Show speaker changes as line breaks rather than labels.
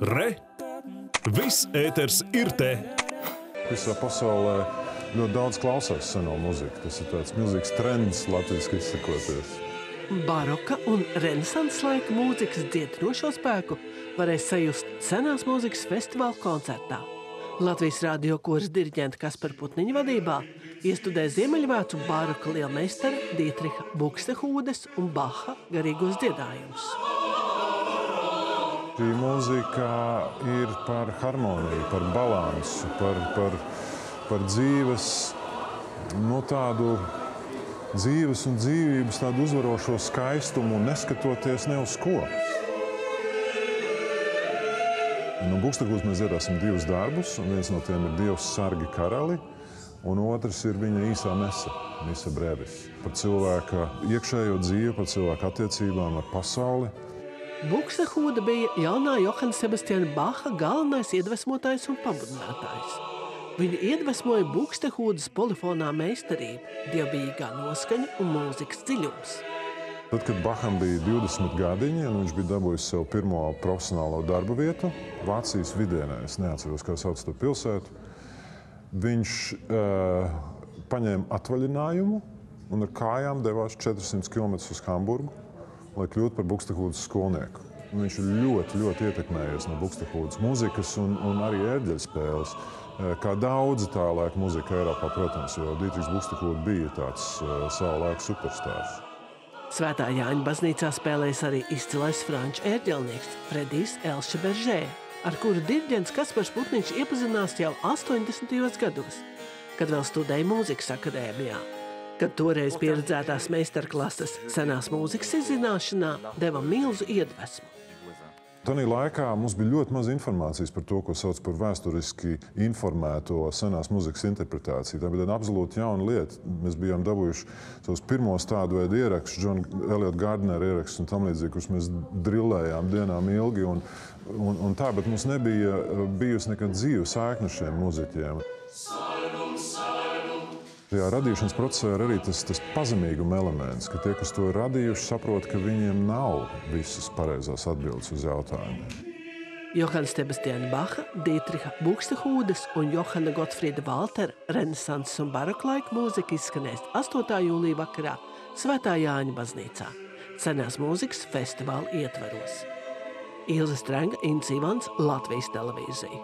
Re! Viss ēters ir te!
Visā pasaulē ļoti daudz klausās seno mūziku. Tas ir tāds milzīgs trends, latviešu izsakoties.
Baroka un renesanses laika mūzikas dziedinošo spēku varēs sajust senās mūzikas festivāla koncertā. Latvijas radio koris diriģenta Kaspar Putniņa vadībā iestudē Ziemeļvācu baroka lielmeistara Dietriha Buksehūdes un Baha garīgos dziedājumus.
Šī mūzika ir par harmoniju, par balansu, par, par, par dzīves, no tādu dzīves un dzīvības tādu uzvarošo skaistumu, neskatoties ne uz ko. No Bukstakūs mēs dzirdēsim divus darbus, un viens no tiem ir Dievs sargi karali, un otrs ir viņa īsā mesa, misa brevis. Par cilvēka iekšējo dzīvi, par cilvēku attiecībām ar pasauli.
Buksehūda bija jaunā Johana Sebastiana Baha galvenais iedvesmotājs un pamudinātājs. Viņu iedvesmoja Buksehūdas polifonā meistarība, dievbijīgā noskaņa un mūzikas dziļums.
Tad, kad Baham bija 20 gadiņi, un viņš bija dabūjis sev pirmo profesionālo darba vietu Vācijas vidienē, es neatceros, kā sauc to pilsētu, viņš uh, paņēma atvaļinājumu un ar kājām devās 400 km uz Hamburgu, lai kļūtu par Buksehūdas skolnieku. Viņš ir ļoti, ļoti ietekmējies no Buksehūdas mūzikas un, un arī ērģeļu spēles. Kā daudzi tā laika mūzika Eiropā, protams, jo Dītrīs Buksehūda bija tāds uh, savu laiku superstārs.
Svētā Jāņa baznīcā spēlēs arī izcilais franču ērģelnieks Fredijs Elša Beržē, ar kuru diriģents Kaspars Putniņš iepazinās jau 80. gados, kad vēl studēja mūzikas akadēmijā. Kad toreiz pieredzētās meistarklases senās mūzikas izzināšanā deva milzu iedvesmu.
Tanī laikā mums bija ļoti maz informācijas par to, ko sauc par vēsturiski informēto senās muzikas interpretāciju. Tā bija tāda absolūti jauna lieta. Mēs bijām dabūjuši savus pirmos tādu veidu ierakstus, John Elliot Gardner ierakstus un tam līdzīgi, kurus mēs drillējām dienām ilgi. Un, un, un tā, bet mums nebija bijusi nekad dzīve saikne šiem muziķiem. Tajā radīšanas procesā ir arī tas, tas pazemīguma elements, ka tie, kas to ir radījuši, saprot, ka viņiem nav visas pareizās atbildes uz jautājumiem.
Johans Sebastiana Baha, Dietriha Buksehūdes un Johana Gotfrīda Valtera renesanses un baroka laika mūzika izskanēs 8. jūlijā vakarā Svētā Jāņa baznīcā, senās mūzikas festivāla ietvaros. Ilza Strenga, Inns Ivans, Latvijas televīzija.